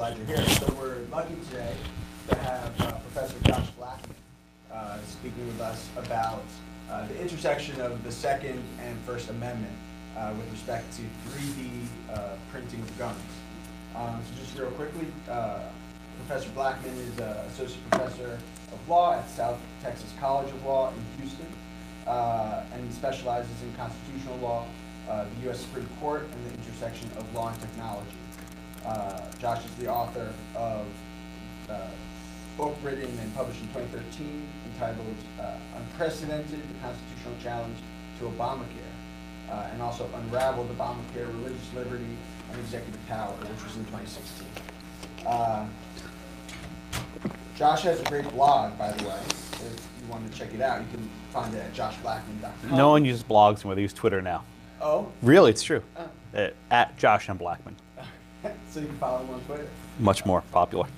glad you're here. So we're lucky today to have uh, Professor Josh Blackman uh, speaking with us about uh, the intersection of the Second and First Amendment uh, with respect to 3D uh, printing of guns. Um, so just real quickly, uh, Professor Blackman is uh, Associate Professor of Law at South Texas College of Law in Houston, and specializes in constitutional law, the U.S. Supreme Court, and the intersection of law and technology. Uh, Josh is the author of uh, book written and published in 2013 entitled uh, Unprecedented, Constitutional Challenge to Obamacare, uh, and also Unraveled Obamacare, Religious Liberty, and Executive Power, which was in 2016. Uh, Josh has a great blog, by the way. If you want to check it out, you can find it at joshblackman.com. No one uses blogs anymore. They use Twitter now. Oh, Really, it's true. Oh. Uh, at Josh M. Blackman. so you can follow him on Twitter. Much more popular.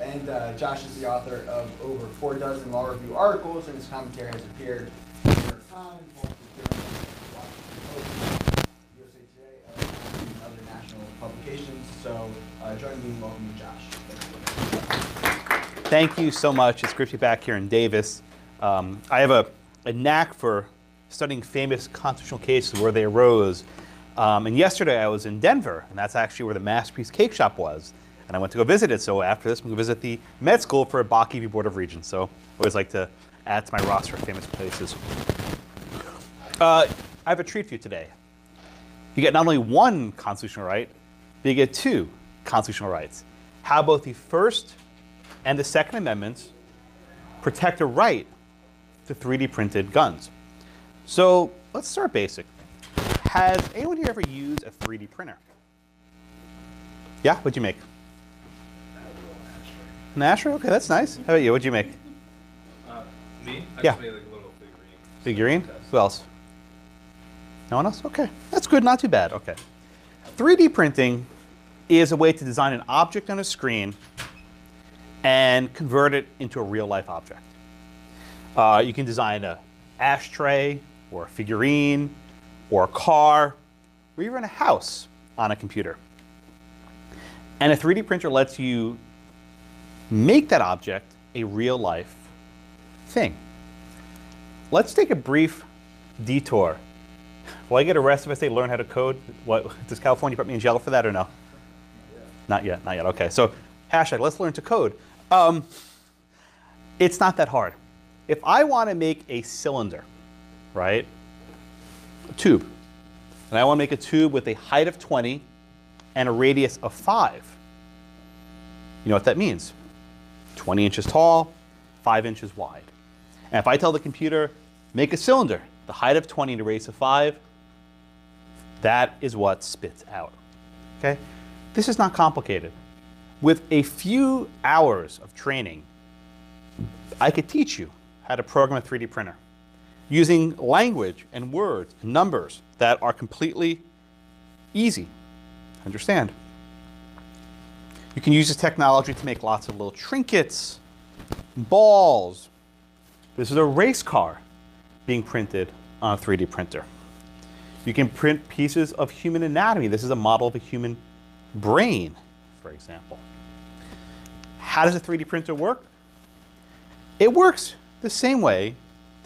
And uh, Josh is the author of over four dozen law review articles, and his commentary has appeared in the New York Times, Wall Street Journal, Washington Post, USA Today, uh, and other national publications. So uh, join me in welcoming Josh. Thank you so much. It's great to be back here in Davis. Um, I have a, a knack for studying famous constitutional cases where they arose. Um, and yesterday I was in Denver, and that's actually where the Masterpiece Cake Shop was. And I went to go visit it. So after this, I'm going to visit the med school Bakke v. Board of Regents. So I always like to add to my roster of famous places. Uh, I have a treat for you today. You get not only one constitutional right, but you get two constitutional rights. How both the First and the Second Amendments protect a right to 3D printed guns. So let's start basic. Has anyone here ever used a 3D printer? Yeah, what'd you make? An ashtray? Okay, that's nice. How about you? What'd you make? Uh, me? I Yeah. just made like a little figurine. Figurine? Who else? No one else? Okay. That's good, not too bad. Okay. 3D printing is a way to design an object on a screen and convert it into a real life object. Uh, you can design a ashtray or a figurine or a car or even a house on a computer. And a 3D printer lets you make that object a real life thing. Let's take a brief detour. Will I get arrested if I say learn how to code? What does California put me in jail for that or no? Not yet, not yet. Okay, so hashtag let's learn to code. Um, it's not that hard. If I want to make a cylinder, right, tube, and I want to make a tube with a height of 20 and a radius of 5, you know what that means? 20 inches tall, 5 inches wide. And if I tell the computer, make a cylinder, the height of 20 and a radius of 5, that is what spits out. Okay? This is not complicated. With a few hours of training, I could teach you how to program a 3D printer using language and words and numbers that are completely easy to understand. You can use this technology to make lots of little trinkets, balls. This is a race car being printed on a 3D printer. You can print pieces of human anatomy. This is a model of a human brain, for example. How does a 3D printer work? It works the same way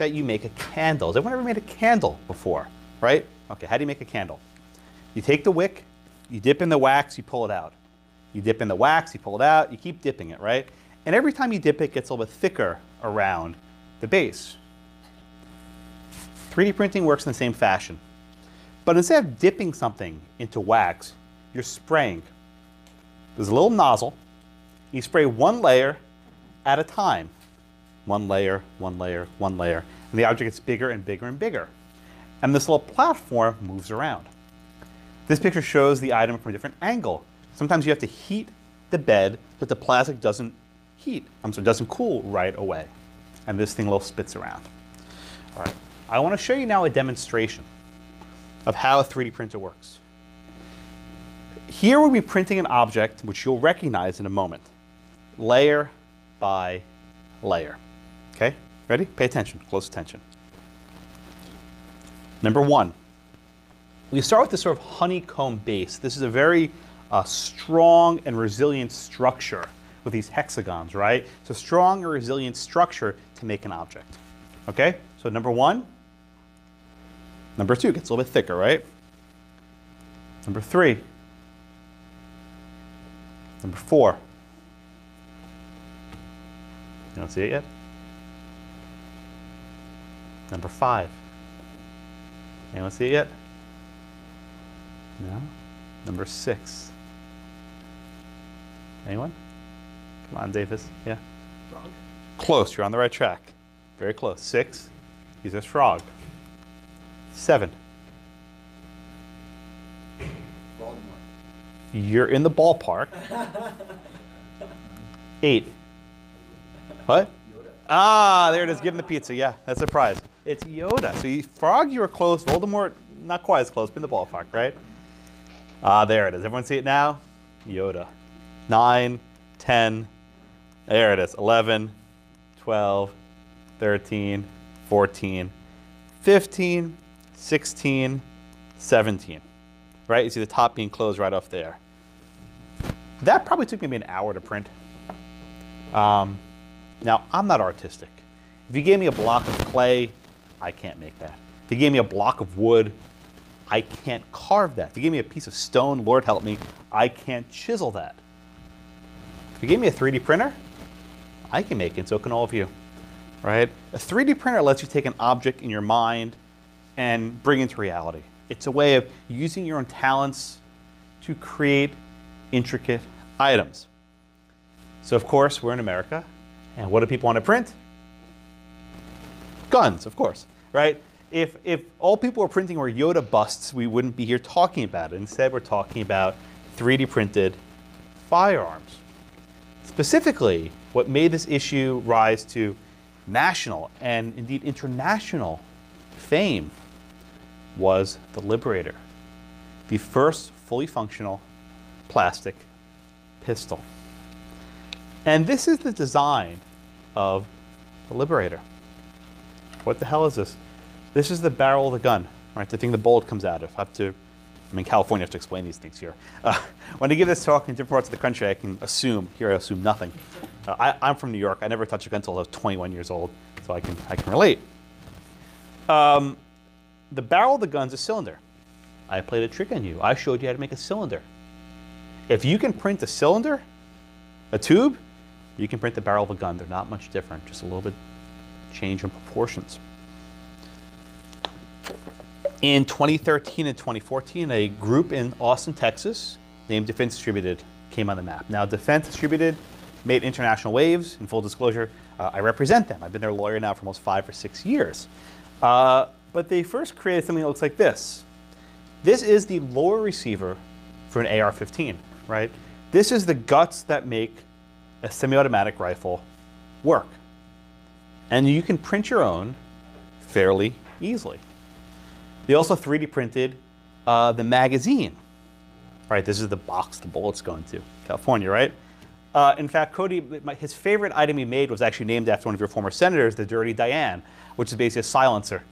that you make a candle. Has anyone ever made a candle before? Right? Okay, how do you make a candle? You take the wick, you dip in the wax, you pull it out. You dip in the wax, you pull it out, you keep dipping it, right? And every time you dip it, it gets a little bit thicker around the base. 3D printing works in the same fashion. But instead of dipping something into wax, you're spraying. There's a little nozzle. You spray one layer at a time. One layer, one layer, one layer. And the object gets bigger and bigger and bigger. And this little platform moves around. This picture shows the item from a different angle. Sometimes you have to heat the bed so that the plastic doesn't heat, I'm sorry, doesn't cool right away. And this thing little spits around. All right, I want to show you now a demonstration of how a 3D printer works. Here we'll be printing an object which you'll recognize in a moment, layer by layer. Okay, ready? Pay attention, close attention. Number one, we start with this sort of honeycomb base. This is a very a strong and resilient structure with these hexagons, right? So strong and resilient structure to make an object. Okay? So number one, number two gets a little bit thicker, right? Number three, number four. You don't see it yet? Number five. Anyone see it yet? No? Number six. Anyone? Come on, Davis. Yeah? Frog. Close. You're on the right track. Very close. Six. He says frog. Seven. Voldemort. You're in the ballpark. Eight. What? Ah, there it is. Give him the pizza. Yeah, that's a prize. It's Yoda. So you, Frog, you were close. Voldemort, not quite as close, but in the ballpark, right? Ah, there it is. Everyone see it now? Yoda. 9, 10, there it is. 11, 12, 13, 14, 15, 16, 17. Right? You see the top being closed right off there. That probably took me maybe an hour to print. Um, now, I'm not artistic. If you gave me a block of clay, I can't make that. If you gave me a block of wood, I can't carve that. If you gave me a piece of stone, Lord help me, I can't chisel that. If you gave me a 3D printer, I can make it, so can all of you, right? A 3D printer lets you take an object in your mind and bring it to reality. It's a way of using your own talents to create intricate items. So of course, we're in America, and what do people want to print? Guns, of course, right? If, if all people were printing were Yoda busts, we wouldn't be here talking about it. Instead, we're talking about 3D printed firearms. Specifically, what made this issue rise to national and indeed international fame was the Liberator, the first fully functional plastic pistol. And this is the design of the Liberator. What the hell is this? This is the barrel of the gun, right? The thing the bullet comes out of. I have to, I'm in California, I have to explain these things here. Uh, when I give this talk in different parts of the country, I can assume, here I assume nothing. Uh, I, I'm from New York. I never touched a gun until I was 21 years old, so I can, I can relate. Um, the barrel of the gun's a cylinder. I played a trick on you. I showed you how to make a cylinder. If you can print a cylinder, a tube, you can print the barrel of a gun. They're not much different, just a little bit change in proportions. In 2013 and 2014, a group in Austin, Texas, named Defense Distributed, came on the map. Now, Defense Distributed made international waves. In full disclosure, uh, I represent them. I've been their lawyer now for almost five or six years. Uh, but they first created something that looks like this. This is the lower receiver for an AR-15, right? This is the guts that make a semi-automatic rifle work. And you can print your own fairly easily. They also 3D printed uh, the magazine. Right, this is the box the bullet's going to. California, right? Uh, in fact, Cody, his favorite item he made was actually named after one of your former senators, the Dirty Diane, which is basically a silencer.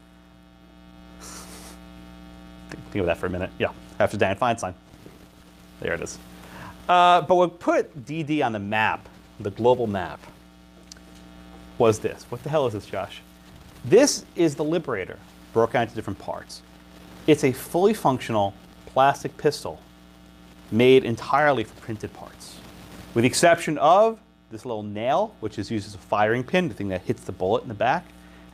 think, think of that for a minute. Yeah, after Diane Feinstein. There it is. Uh, but what put DD on the map, the global map, was this. What the hell is this, Josh? This is the Liberator, broken into different parts. It's a fully functional plastic pistol made entirely for printed parts, with the exception of this little nail, which is used as a firing pin, the thing that hits the bullet in the back,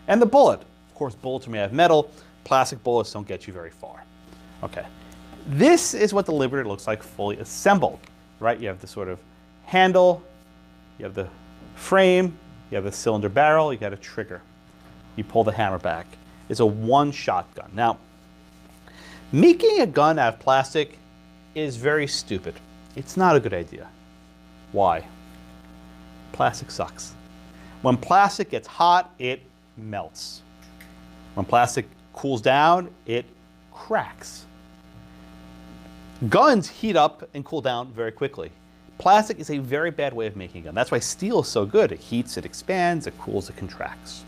and the bullet. Of course, bullets are made of metal. Plastic bullets don't get you very far. Okay. This is what the Liberator looks like fully assembled, right? You have the sort of handle, you have the frame, you have a cylinder barrel, you got a trigger. You pull the hammer back. It's a one-shot gun. Now, making a gun out of plastic is very stupid. It's not a good idea. Why? Plastic sucks. When plastic gets hot, it melts. When plastic cools down, it cracks. Guns heat up and cool down very quickly. Plastic is a very bad way of making a gun. That's why steel is so good. It heats, it expands, it cools, it contracts.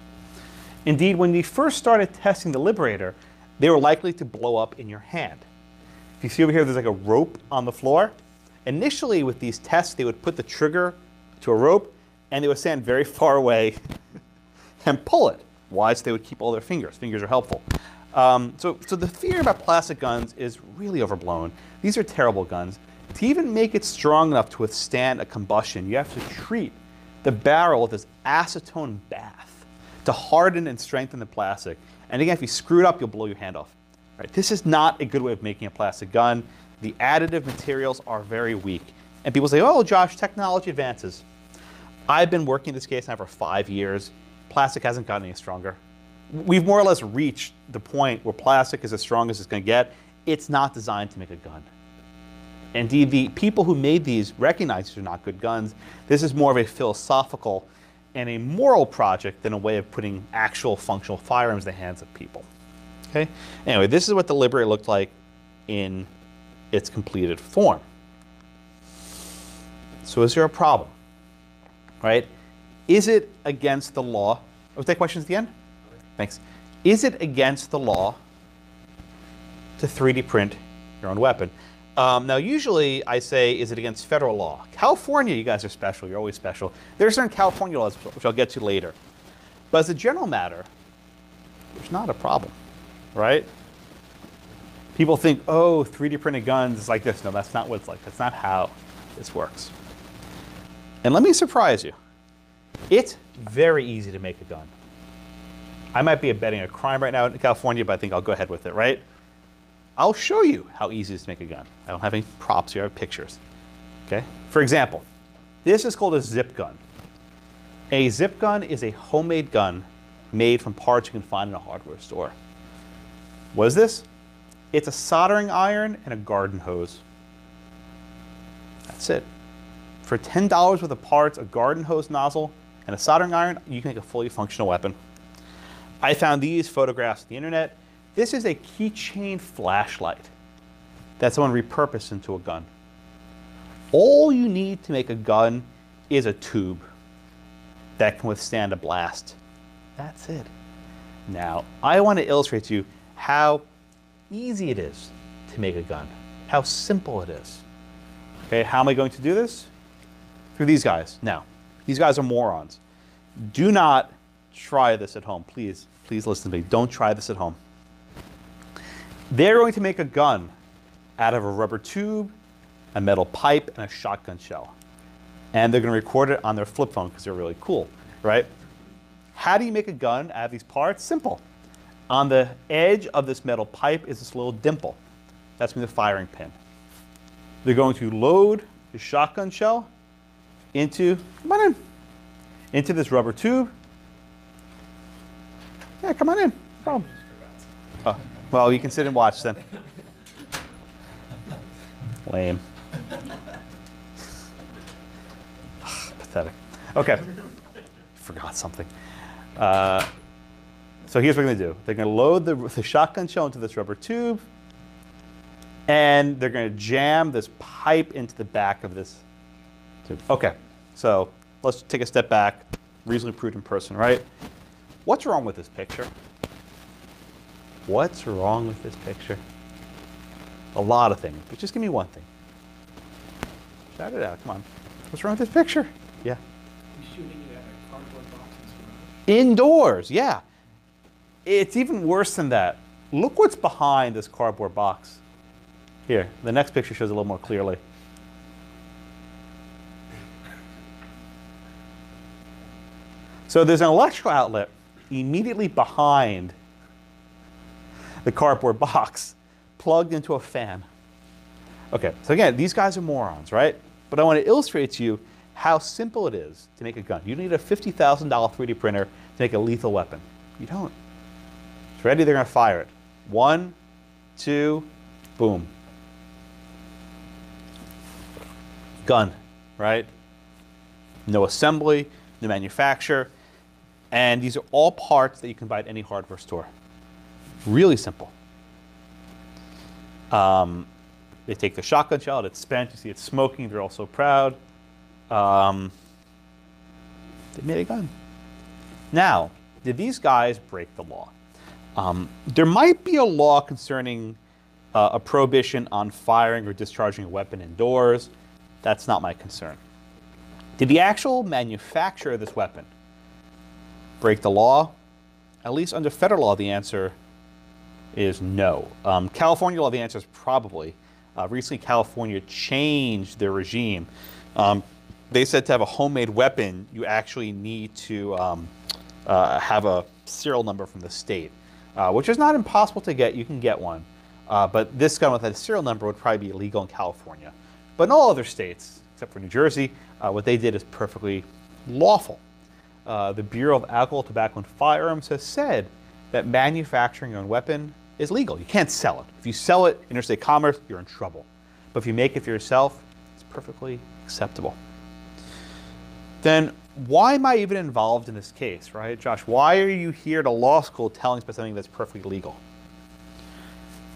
Indeed, when we first started testing the Liberator, they were likely to blow up in your hand. If you see over here, there's like a rope on the floor. Initially, with these tests, they would put the trigger to a rope and they would stand very far away and pull it. Why? So they would keep all their fingers. Fingers are helpful. Um, so, so the fear about plastic guns is really overblown. These are terrible guns. To even make it strong enough to withstand a combustion, you have to treat the barrel with this acetone bath to harden and strengthen the plastic. And again, if you screw it up, you'll blow your hand off. Right? This is not a good way of making a plastic gun. The additive materials are very weak. And people say, oh, Josh, technology advances. I've been working in this case now for five years. Plastic hasn't gotten any stronger. We've more or less reached the point where plastic is as strong as it's going to get. It's not designed to make a gun. Indeed, the people who made these recognize these are not good guns. This is more of a philosophical and a moral project than a way of putting actual functional firearms in the hands of people. Okay? Anyway, this is what the Liberator looked like in its completed form. So is there a problem? Right? Is it against the law? Oh, Was that questions at the end? Thanks. Is it against the law to 3D print your own weapon? Um, now, usually I say, is it against federal law? California, you guys are special. You're always special. There are certain California laws, which I'll get to later. But as a general matter, there's not a problem, right? People think, oh, 3D printed guns is like this. No, that's not what it's like. That's not how this works. And let me surprise you. It's very easy to make a gun. I might be abetting a crime right now in California, but I think I'll go ahead with it, right? I'll show you how easy it is to make a gun. I don't have any props here, I have pictures. Okay? For example, this is called a zip gun. A zip gun is a homemade gun made from parts you can find in a hardware store. What is this? It's a soldering iron and a garden hose. That's it. For $10 worth of parts, a garden hose nozzle, and a soldering iron, you can make a fully functional weapon. I found these photographs on the internet. This is a keychain flashlight that someone repurposed into a gun. All you need to make a gun is a tube that can withstand a blast. That's it. Now, I want to illustrate to you how easy it is to make a gun, how simple it is. Okay, how am I going to do this? Through these guys. Now, these guys are morons. Do not try this at home. Please, please listen to me. Don't try this at home. They're going to make a gun out of a rubber tube, a metal pipe, and a shotgun shell. And they're going to record it on their flip phone because they're really cool, right? How do you make a gun out of these parts? Simple. On the edge of this metal pipe is this little dimple. That's going to be the firing pin. They're going to load the shotgun shell into, come on in, into this rubber tube. Yeah, come on in. Oh. Well, you can sit and watch then. Lame. Pathetic. Okay. Forgot something. Uh, so here's what we're going to do. They're going to load the, the shotgun shell into this rubber tube, and they're going to jam this pipe into the back of this tube. Okay, so let's take a step back. Reasonably prudent person, right? What's wrong with this picture? What's wrong with this picture? A lot of things, but just give me one thing. Shout it out, come on. What's wrong with this picture? Yeah. shooting it at a cardboard box Indoors, yeah. It's even worse than that. Look what's behind this cardboard box. Here, the next picture shows a little more clearly. So there's an electrical outlet immediately behind the cardboard box plugged into a fan. Okay, so again, these guys are morons, right? But I want to illustrate to you how simple it is to make a gun. You need a $50,000 3D printer to make a lethal weapon. You don't. It's ready, they're going to fire it. One, two, boom. Gun, right? No assembly, no manufacture. And these are all parts that you can buy at any hardware store. Really simple. Um, they take the shotgun shell, it's spent, you see it's smoking, they're all so proud. Um, they made a gun. Now, did these guys break the law? Um, there might be a law concerning uh, a prohibition on firing or discharging a weapon indoors. That's not my concern. Did the actual manufacturer of this weapon break the law? At least under federal law, the answer is no. Um, California law, the answer is probably. Uh, recently, California changed their regime. Um, they said to have a homemade weapon, you actually need to um, uh, have a serial number from the state, uh, which is not impossible to get. You can get one. Uh, but this gun with a serial number would probably be illegal in California. But in all other states, except for New Jersey, uh, what they did is perfectly lawful. Uh, the Bureau of Alcohol, Tobacco, and Firearms has said that manufacturing your own weapon is legal. You can't sell it. If you sell it in interstate commerce, you're in trouble. But if you make it for yourself, it's perfectly acceptable. Then why am I even involved in this case, right? Josh, why are you here to law school telling us about something that's perfectly legal?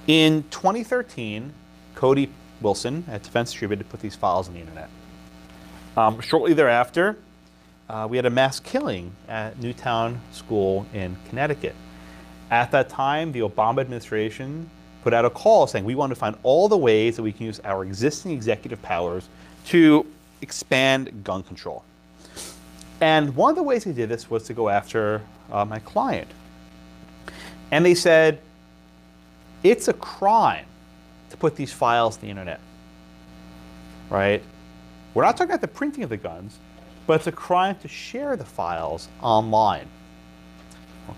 In 2013, Cody Wilson at Defense Distributed put these files on the internet. Um, shortly thereafter, uh, we had a mass killing at Newtown School in Connecticut. At that time, the Obama administration put out a call saying we want to find all the ways that we can use our existing executive powers to expand gun control. And one of the ways they did this was to go after uh, my client. And they said, it's a crime to put these files on the internet. Right? We're not talking about the printing of the guns, but it's a crime to share the files online.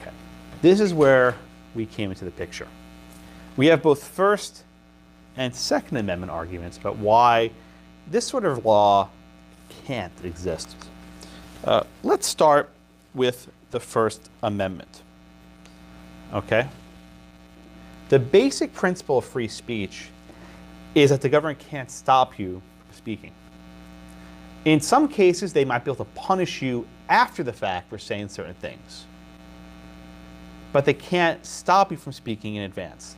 Okay. This is where we came into the picture. We have both First and Second Amendment arguments about why this sort of law can't exist. Uh, let's start with the First Amendment. Okay? The basic principle of free speech is that the government can't stop you from speaking. In some cases, they might be able to punish you after the fact for saying certain things. But they can't stop you from speaking in advance.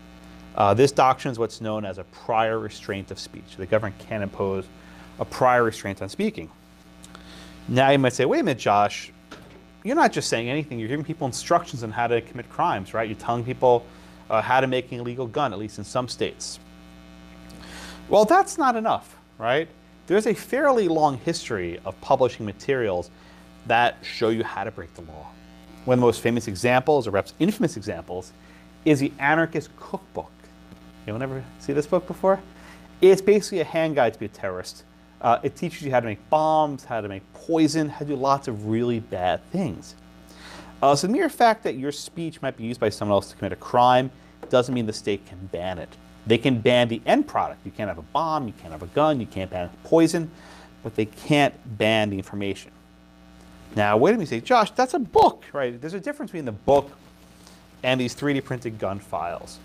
Uh, this doctrine is what's known as a prior restraint of speech. The government can impose a prior restraint on speaking. Now you might say, wait a minute, Josh, you're not just saying anything, you're giving people instructions on how to commit crimes, right? You're telling people uh, how to make an illegal gun, at least in some states. Well, that's not enough, right? There's a fairly long history of publishing materials that show you how to break the law. One of the most famous examples, or perhaps infamous examples, is the Anarchist Cookbook. Anyone ever see this book before? It's basically a hand guide to be a terrorist. Uh, it teaches you how to make bombs, how to make poison, how to do lots of really bad things. Uh, so the mere fact that your speech might be used by someone else to commit a crime doesn't mean the state can ban it. They can ban the end product. You can't have a bomb, you can't have a gun, you can't ban poison, but they can't ban the information. Now, wait a minute, say, Josh, that's a book, right? There's a difference between the book and these 3D printed gun files.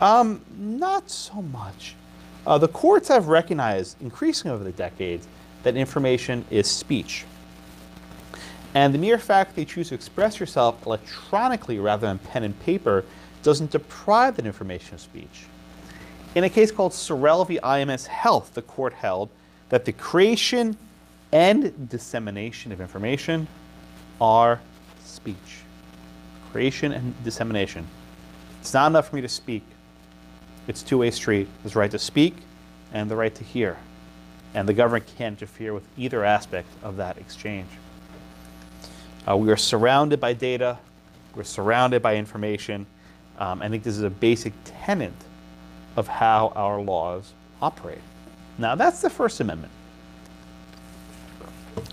Um, not so much. Uh, the courts have recognized increasingly over the decades that information is speech. And the mere fact that you choose to express yourself electronically rather than pen and paper doesn't deprive that information of speech. In a case called Sorrell v. IMS Health, the court held that the creation and dissemination of information are speech. Creation and dissemination. It's not enough for me to speak. It's two-way street. There's the right to speak and the right to hear. And the government can't interfere with either aspect of that exchange. Uh, we are surrounded by data. We're surrounded by information. Um, I think this is a basic tenet of how our laws operate. Now, that's the First Amendment.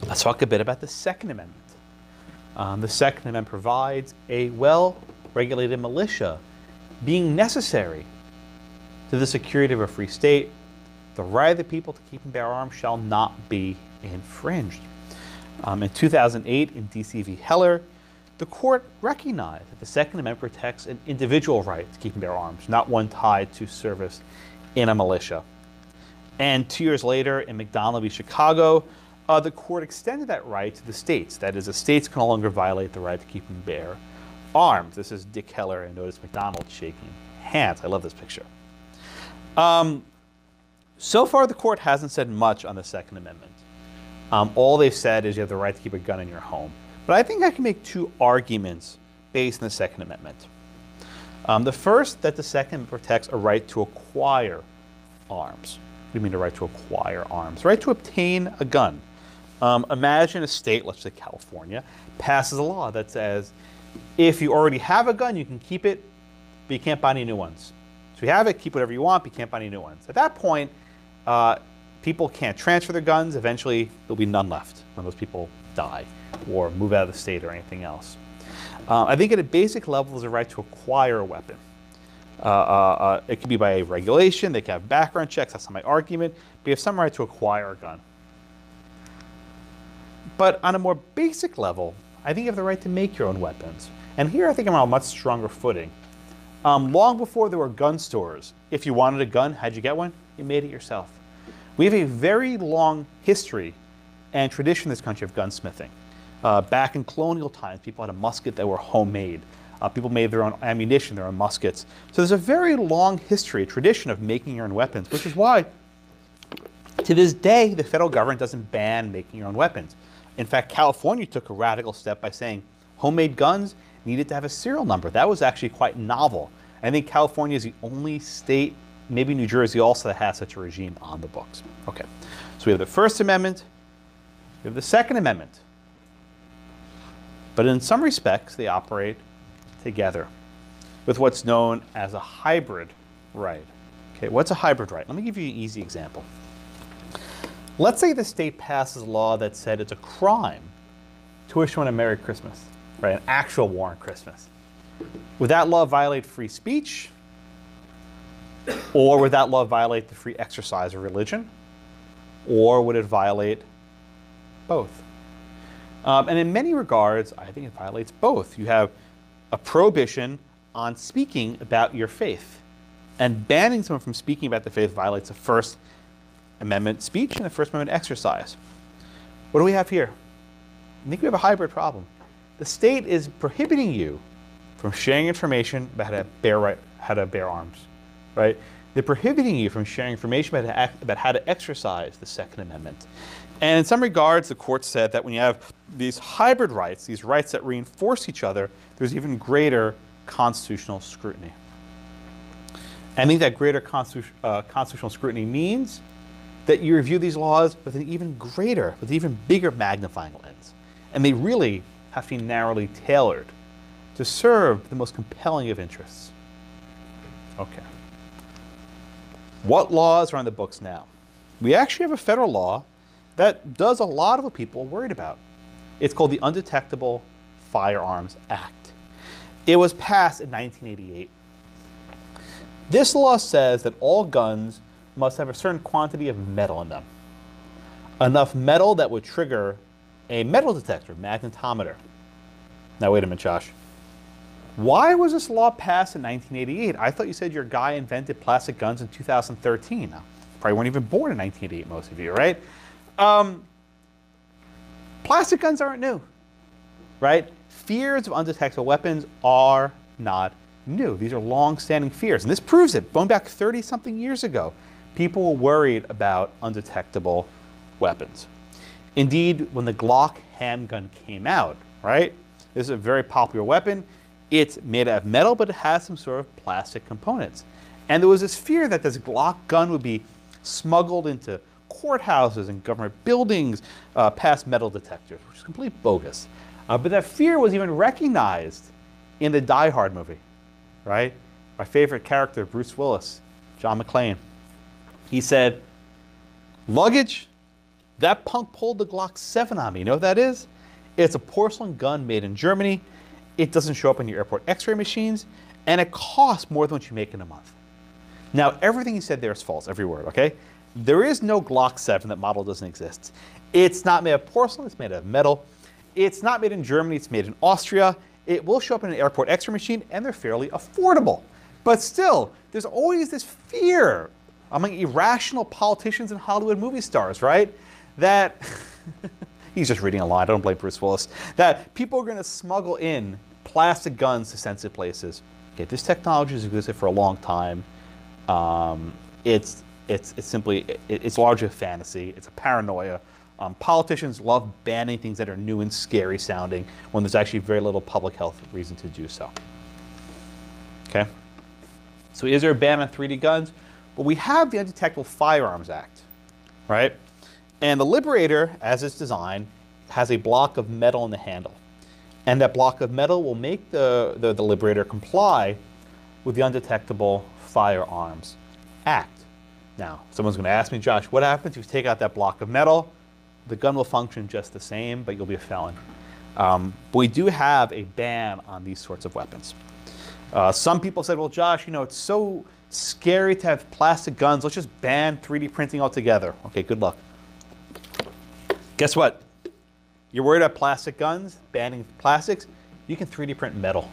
Let's talk a bit about the Second Amendment. Um, the Second Amendment provides a well regulated militia being necessary to the security of a free state. The right of the people to keep and bear arms shall not be infringed. Um, in 2008, in D.C. v. Heller, the court recognized that the Second Amendment protects an individual right to keep and bear arms, not one tied to service in a militia. And two years later, in McDonald v. Chicago, uh, the court extended that right to the states. That is, the states can no longer violate the right to keep and bear arms. This is Dick Heller and notice McDonald shaking hands. I love this picture. Um, so far, the court hasn't said much on the Second Amendment. Um, all they've said is you have the right to keep a gun in your home. But I think I can make two arguments based on the Second Amendment. Um, the first, that the Second protects a right to acquire arms. do you mean the right to acquire arms? Right to obtain a gun. Um, imagine a state, let's say California, passes a law that says if you already have a gun, you can keep it, but you can't buy any new ones. So you have it, keep whatever you want, but you can't buy any new ones. At that point, uh, people can't transfer their guns. Eventually, there'll be none left when those people die or move out of the state or anything else. Uh, I think at a basic level, there's a right to acquire a weapon. Uh, uh, uh, it could be by a regulation, they can have background checks, that's not my argument, but you have some right to acquire a gun. But on a more basic level, I think you have the right to make your own weapons. And here I think I'm on a much stronger footing. Um, long before there were gun stores, if you wanted a gun, how'd you get one? You made it yourself. We have a very long history and tradition in this country of gunsmithing. Uh, back in colonial times, people had a musket that were homemade. Uh, people made their own ammunition, their own muskets. So there's a very long history, a tradition of making your own weapons, which is why, to this day, the federal government doesn't ban making your own weapons. In fact, California took a radical step by saying homemade guns needed to have a serial number. That was actually quite novel. I think California is the only state, maybe New Jersey also, that has such a regime on the books. Okay, so we have the First Amendment, we have the Second Amendment. But in some respects, they operate together with what's known as a hybrid right. Okay, what's a hybrid right? Let me give you an easy example. Let's say the state passes a law that said it's a crime to wish someone a Merry Christmas, right? An actual war on Christmas. Would that law violate free speech? Or would that law violate the free exercise of religion? Or would it violate both? Um, and in many regards, I think it violates both. You have a prohibition on speaking about your faith. And banning someone from speaking about the faith violates the First Amendment speech and the First Amendment exercise. What do we have here? I think we have a hybrid problem. The state is prohibiting you from sharing information about how to bear, right, how to bear arms, right? They're prohibiting you from sharing information about, act, about how to exercise the Second Amendment. And in some regards, the court said that when you have these hybrid rights, these rights that reinforce each other, there's even greater constitutional scrutiny. And I think that greater constitu uh, constitutional scrutiny means that you review these laws with an even greater, with an even bigger magnifying lens. And they really have to be narrowly tailored to serve the most compelling of interests. Okay. What laws are on the books now? We actually have a federal law that does a lot of what people are worried about. It's called the Undetectable Firearms Act. It was passed in 1988. This law says that all guns must have a certain quantity of metal in them. Enough metal that would trigger a metal detector, magnetometer. Now, wait a minute, Josh. Why was this law passed in 1988? I thought you said your guy invented plastic guns in 2013. Now, probably weren't even born in 1988, most of you, right? Um, plastic guns aren't new, right? Fears of undetectable weapons are not new. These are long-standing fears, and this proves it. Going back 30-something years ago, people were worried about undetectable weapons. Indeed, when the Glock handgun came out, right? This is a very popular weapon. It's made out of metal, but it has some sort of plastic components. And there was this fear that this Glock gun would be smuggled into courthouses and government buildings uh, past metal detectors, which is completely bogus. Uh, but that fear was even recognized in the Die Hard movie, right? My favorite character, Bruce Willis, John McClane. He said, luggage, that punk pulled the Glock 7 on me. You know what that is? It's a porcelain gun made in Germany. It doesn't show up on your airport x-ray machines, and it costs more than what you make in a month. Now, everything he said there is false, every word, okay? There is no Glock 7, that model doesn't exist. It's not made of porcelain, it's made of metal. It's not made in Germany, it's made in Austria. It will show up in an airport x-ray machine, and they're fairly affordable. But still, there's always this fear among irrational politicians and Hollywood movie stars, right? That, he's just reading a line, I don't blame Bruce Willis, that people are going to smuggle in plastic guns to sensitive places. Okay, this technology has existed for a long time. Um, it's, it's, it's simply, it, it's largely a fantasy. It's a paranoia. Um, politicians love banning things that are new and scary sounding when there's actually very little public health reason to do so. Okay? So is there a ban on 3D guns? But we have the Undetectable Firearms Act, right? And the Liberator, as it's designed, has a block of metal in the handle. And that block of metal will make the, the, the Liberator comply with the Undetectable Firearms Act. Now, someone's going to ask me, Josh, what happens if you take out that block of metal? The gun will function just the same, but you'll be a felon. Um, but we do have a ban on these sorts of weapons. Uh, some people said, well, Josh, you know, it's so scary to have plastic guns. Let's just ban 3D printing altogether. Okay, good luck. Guess what? You're worried about plastic guns, banning plastics? You can 3D print metal,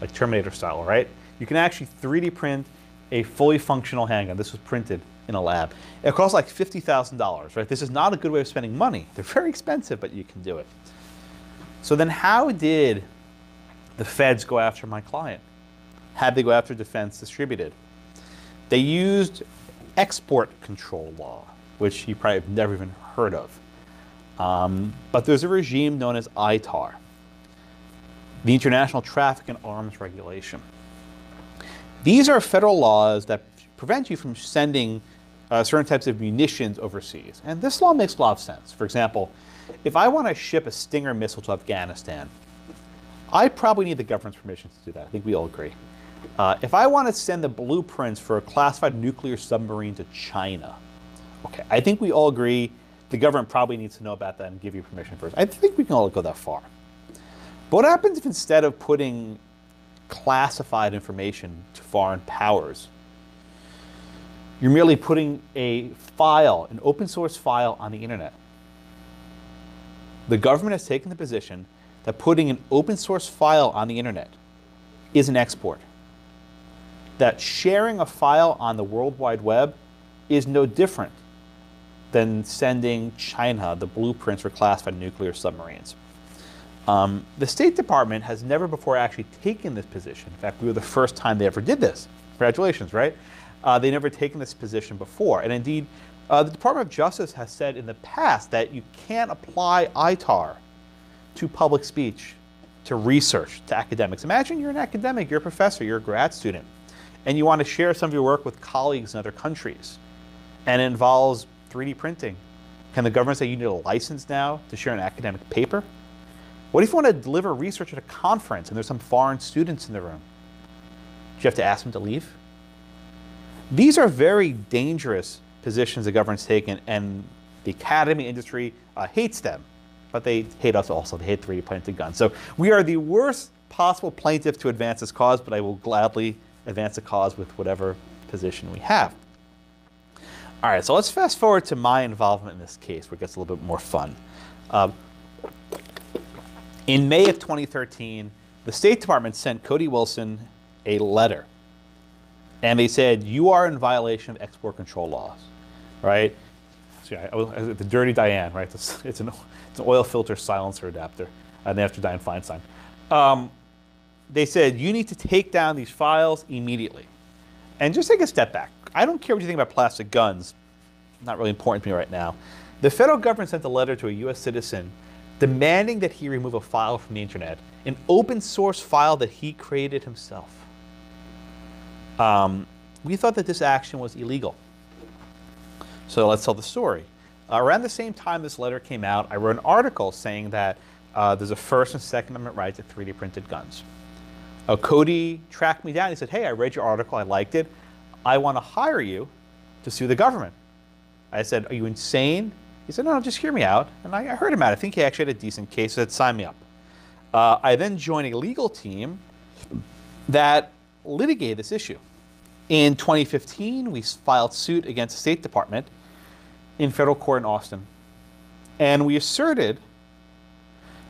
like Terminator style, right? You can actually 3D print a fully functional handgun. This was printed in a lab. It costs like $50,000, right? This is not a good way of spending money. They're very expensive, but you can do it. So then how did the feds go after my client? Did they go after Defense Distributed? They used export control law, which you probably have never even heard of. Um, but there's a regime known as ITAR, the International Traffic in Arms Regulation. These are federal laws that prevent you from sending uh, certain types of munitions overseas. And this law makes a lot of sense. For example, if I want to ship a Stinger missile to Afghanistan, I probably need the government's permission to do that. I think we all agree. Uh, if I want to send the blueprints for a classified nuclear submarine to China, okay, I think we all agree the government probably needs to know about that and give you permission first. I think we can all go that far. But what happens if instead of putting classified information to foreign powers, you're merely putting a file, an open source file on the internet? The government has taken the position that putting an open source file on the internet is an export. That sharing a file on the World Wide Web is no different than sending China the blueprints for classified nuclear submarines. Um, the State Department has never before actually taken this position. In fact, we were the first time they ever did this. Congratulations, right? Uh, they never taken this position before. And indeed, uh, the Department of Justice has said in the past that you can't apply ITAR to public speech, to research, to academics. Imagine you're an academic, you're a professor, you're a grad student, and you want to share some of your work with colleagues in other countries, and it involves 3D printing. Can the government say you need a license now to share an academic paper? What if you want to deliver research at a conference and there's some foreign students in the room? Do you have to ask them to leave? These are very dangerous positions the government's taken, and the academy industry uh, hates them, but they hate us also. They hate 3D printed guns. So we are the worst possible plaintiff to advance this cause, but I will gladly advance the cause with whatever position we have. All right, so let's fast forward to my involvement in this case, where it gets a little bit more fun. Um, in May of 2013, the State Department sent Cody Wilson a letter. And they said, You are in violation of export control laws, right? So, yeah, I was- the dirty Diane, right? It's, it's, an, it's an oil filter silencer adapter, named after Diane Feinstein. Um, they said, You need to take down these files immediately. And just take a step back. I don't care what you think about plastic guns, not really important to me right now. The federal government sent a letter to a US citizen demanding that he remove a file from the internet, an open source file that he created himself. Um, we thought that this action was illegal. So let's tell the story. Uh, around the same time this letter came out, I wrote an article saying that uh, there's a First and Second Amendment right to 3D printed guns. Uh, Cody tracked me down. He said, Hey, I read your article. I liked it. I want to hire you to sue the government. I said, Are you insane? He said, No, no, just hear me out. And I, I heard him out. I think he actually had a decent case. He said, Sign me up. Uh, I then joined a legal team that litigated this issue. In 2015, we filed suit against the State Department in federal court in Austin. And we asserted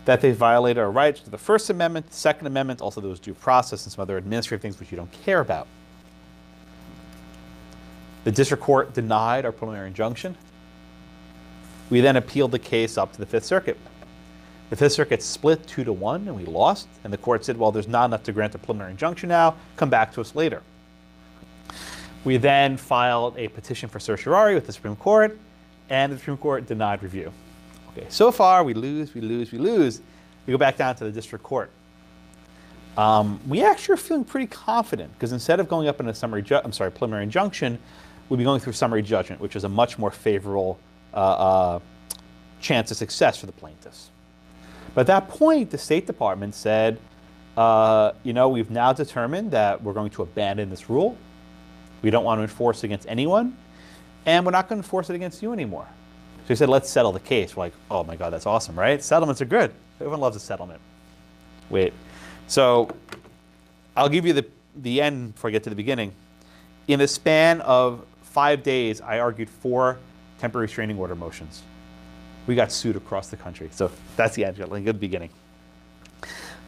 that they violated our rights to the First Amendment, the Second Amendment, also was due process and some other administrative things which you don't care about. The district court denied our preliminary injunction. We then appealed the case up to the Fifth Circuit. The Fifth Circuit split two to one, and we lost. And the court said, well, there's not enough to grant a preliminary injunction now. Come back to us later. We then filed a petition for certiorari with the Supreme Court, and the Supreme Court denied review. Okay, so far we lose, we lose, we lose. We go back down to the district court. um, we actually are feeling pretty confident because instead of going up in a summary, I'm sorry, preliminary injunction, we'll be going through summary judgment, which is a much more favorable uh, uh, chance of success for the plaintiffs. But at that point, the State Department said, uh, you know, we've now determined that we're going to abandon this rule. We don't want to enforce it against anyone, and we're not going to enforce it against you anymore. So he said, let's settle the case. We're like, oh my God, that's awesome, right? Settlements are good. Everyone loves a settlement. Wait. So I'll give you the, the end before I get to the beginning. In the span of five days, I argued four temporary restraining order motions. We got sued across the country. So that's the end. Good beginning.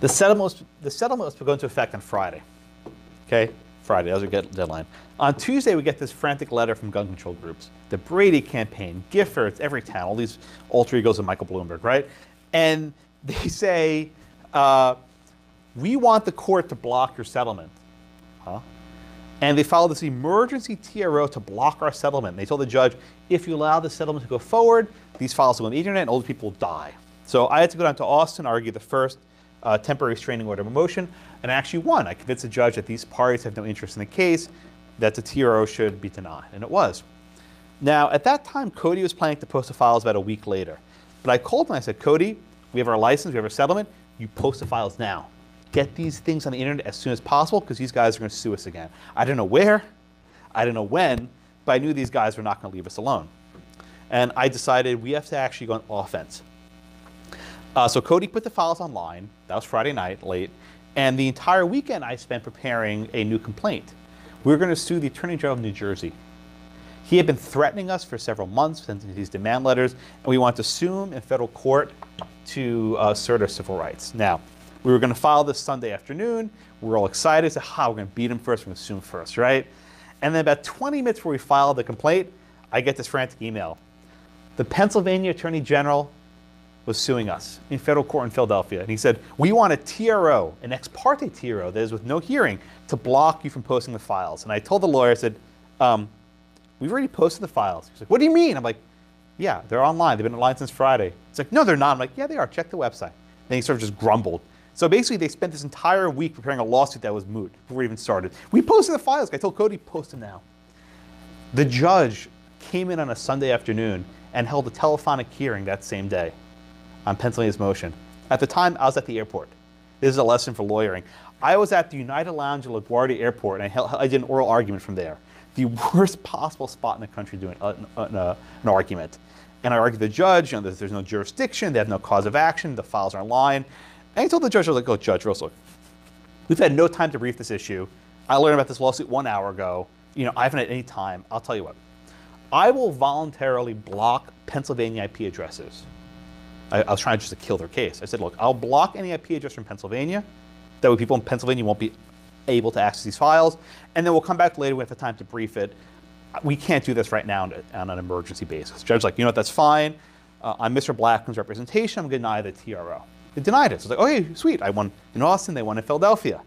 The settlement, was, the settlement was to go into effect on Friday. Okay? Friday, that was a deadline. On Tuesday, we get this frantic letter from gun control groups. The Brady campaign, Giffords, Everytown, all these alter egos of Michael Bloomberg, right? And they say, uh, we want the court to block your settlement. Huh? And they filed this emergency TRO to block our settlement. They told the judge, if you allow the settlement to go forward, these files will go on the internet and older people will die. So I had to go down to Austin, argue the first uh, temporary restraining order motion, and I actually won. I convinced the judge that these parties have no interest in the case, that the TRO should be denied, and it was. Now, at that time, Cody was planning to post the files about a week later. But I called him and I said, Cody, we have our license, we have our settlement, you post the files now. Get these things on the internet as soon as possible because these guys are going to sue us again. I don't know where, I don't know when, but I knew these guys were not going to leave us alone. And I decided we have to actually go on offense. Uh, so Cody put the files online. That was Friday night, late. And the entire weekend I spent preparing a new complaint. We were going to sue the Attorney General of New Jersey. He had been threatening us for several months, sending these demand letters, and we wanted to sue him in federal court to uh, assert our civil rights. Now, we were going to file this Sunday afternoon. We were all excited. Said, "Ha, we're going to beat him first. We're going to sue him first, right?" And then about 20 minutes before we filed the complaint, I get this frantic email. The Pennsylvania Attorney General was suing us in federal court in Philadelphia. And he said, We want a TRO, an ex parte TRO that is with no hearing, to block you from posting the files. And I told the lawyer, I said, um, We've already posted the files. He's like, What do you mean? I'm like, Yeah, they're online. They've been online since Friday. It's like, No, they're not. I'm like, Yeah, they are. Check the website. Then he sort of just grumbled. So basically, they spent this entire week preparing a lawsuit that was moot before it even started. We posted the files. I told Cody, post them now. The judge came in on a Sunday afternoon and held a telephonic hearing that same day on Pennsylvania's motion. At the time, I was at the airport. This is a lesson for lawyering. I was at the United Lounge at LaGuardia Airport, and I, held, I did an oral argument from there. The worst possible spot in the country doing an, an, uh, an argument. And I argued the judge, you know, there's, there's no jurisdiction, they have no cause of action, the files are online. And I told the judge, I was like, oh, Judge Russell, we've had no time to brief this issue. I learned about this lawsuit one hour ago. You know, I haven't had any time. I'll tell you what. I will voluntarily block Pennsylvania IP addresses. I, I was trying to just to kill their case. I said, look, I'll block any IP address from Pennsylvania. That way people in Pennsylvania won't be able to access these files. And then we'll come back later. We have the time to brief it. We can't do this right now on, on an emergency basis. Judge's like, you know what, that's fine. Uh, on Mr. Blackman's representation, I'm going to deny the TRO. They denied it. So I was like, okay, sweet. I won in Austin. They won in Philadelphia.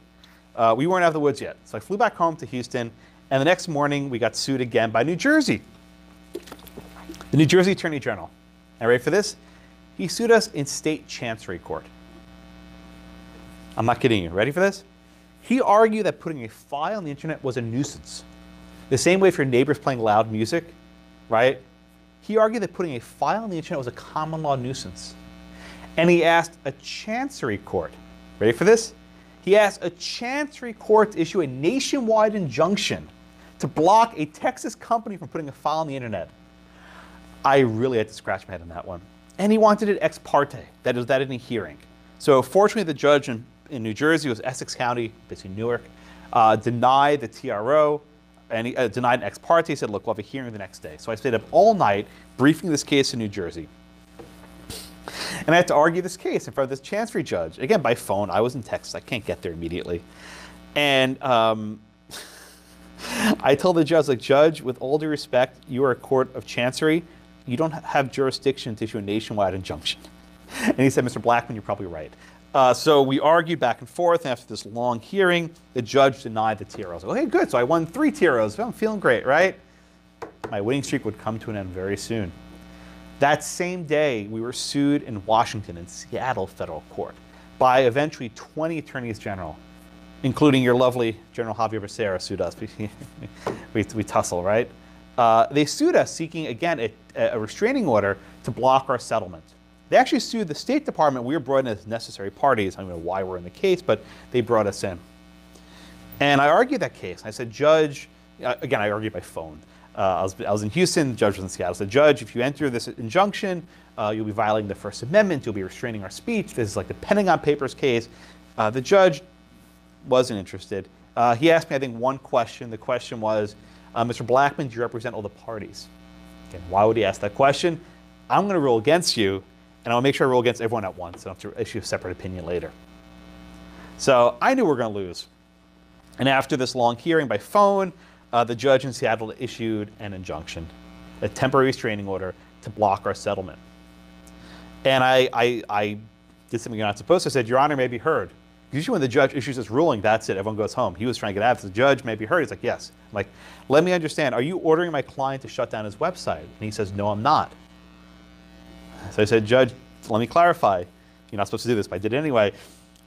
Uh, we weren't out of the woods yet. So I flew back home to Houston. And the next morning, we got sued again by New Jersey. The New Jersey Attorney General. Are you ready for this? He sued us in state chancery court. I'm not kidding you. Ready for this? He argued that putting a file on the internet was a nuisance. The same way if your neighbor's playing loud music, right? He argued that putting a file on the internet was a common law nuisance. And he asked a chancery court, ready for this? He asked a chancery court to issue a nationwide injunction to block a Texas company from putting a file on the internet. I really had to scratch my head on that one. And he wanted it ex parte, that is, that in a hearing. So fortunately, the judge in, in New Jersey, was Essex County, basically Newark, uh, denied the TRO and he uh, denied an ex parte. He said, look, we'll have a hearing the next day. So I stayed up all night briefing this case in New Jersey. And I had to argue this case in front of this chancery judge. Again, by phone. I was in Texas. I can't get there immediately. And um, I told the judge, like, Judge, with all due respect, you are a court of chancery. You don't have jurisdiction to issue a nationwide injunction. And he said, Mr. Blackman, you're probably right. Uh, so we argued back and forth. And after this long hearing, the judge denied the TRO. I was like, okay, good. So I won three TROs. I'm feeling great, right? My winning streak would come to an end very soon. That same day, we were sued in Washington in Seattle federal court by eventually 20 attorneys general including your lovely General Xavier Becerra sued us. We, we tussle, right? Uh, they sued us seeking, again, a, a restraining order to block our settlement. They actually sued the State Department. We were brought in as necessary parties. I don't know why we're in the case, but they brought us in. And I argued that case. I said, Judge, uh, again, I argued by phone. Uh, I, was, I was in Houston, the judge was in Seattle. I said, Judge, if you enter this injunction, uh, you'll be violating the First Amendment, you'll be restraining our speech. This is like the Pentagon Papers case. Uh, the judge wasn't interested. He asked me, I think, one question. The question was, uh, Mr. Blackman, do you represent all the parties? Again, why would he ask that question? I'm going to rule against you, and I'll make sure I rule against everyone at once. and I don't have to issue a separate opinion later. So I knew we were going to lose. And after this long hearing by phone, uh, the judge in Seattle issued an injunction, a temporary restraining order to block our settlement. And I, I, I did something you're not supposed to. I said, Your Honor may be heard. Usually when the judge issues this ruling, that's it. Everyone goes home. He was trying to get out. The judge may be heard. He's like, yes. I'm like, let me understand. Are you ordering my client to shut down his website? And he says, no, I'm not. So I said, Judge, let me clarify. You're not supposed to do this, but I did it anyway.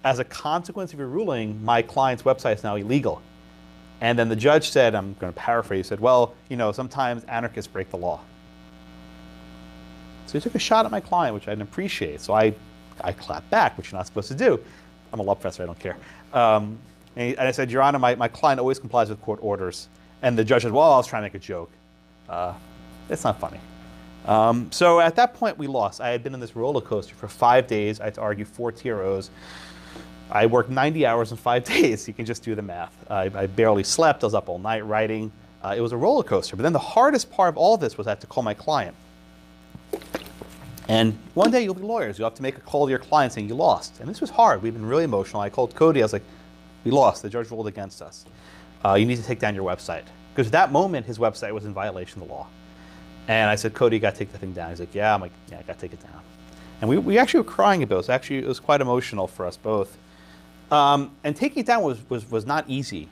As a consequence of your ruling, my client's website is now illegal. And then the judge said, I'm going to paraphrase, said, well, you know, sometimes anarchists break the law. So he took a shot at my client, which I didn't appreciate. So I, I clapped back, which you're not supposed to do. I'm a law professor, I don't care. Um, and, he, and, I said, Your Honor, my, my client always complies with court orders. And the judge said, Well, I was trying to make a joke. Uh, it's not funny. Um, so at that point, we lost. I had been in this roller coaster for five days. I had to argue four TROs. I worked 90 hours in five days. You can just do the math. I, I barely slept. I was up all night writing. Uh, it was a roller coaster. But then the hardest part of all this was I had to call my client. And one day you'll be lawyers. You'll have to make a call to your client saying you lost. And this was hard. We've been really emotional. I called Cody. I was like, we lost. The judge ruled against us. Uh, you need to take down your website. Because at that moment, his website was in violation of the law. And I said, Cody, you got to take the thing down. He's like, yeah. I'm like, yeah, I got to take it down. And we, we actually were crying a bit. It was actually it was quite emotional for us both. Um, and taking it down was, was, was not easy.